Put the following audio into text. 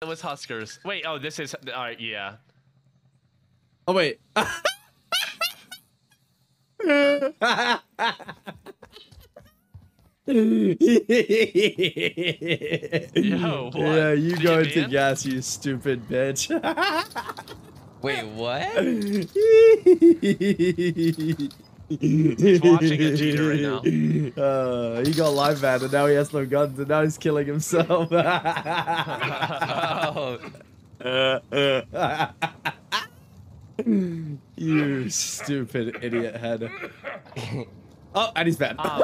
It was Huskers. Wait, oh, this is all right. Yeah. Oh wait. Yo, what? Yeah, you Did go you into ban? gas, you stupid bitch. Wait, what? He's watching a cheater right now. Uh, he got live banned and now he has no guns and now he's killing himself. Oh, you stupid idiot head. Oh, and he's banned. Um,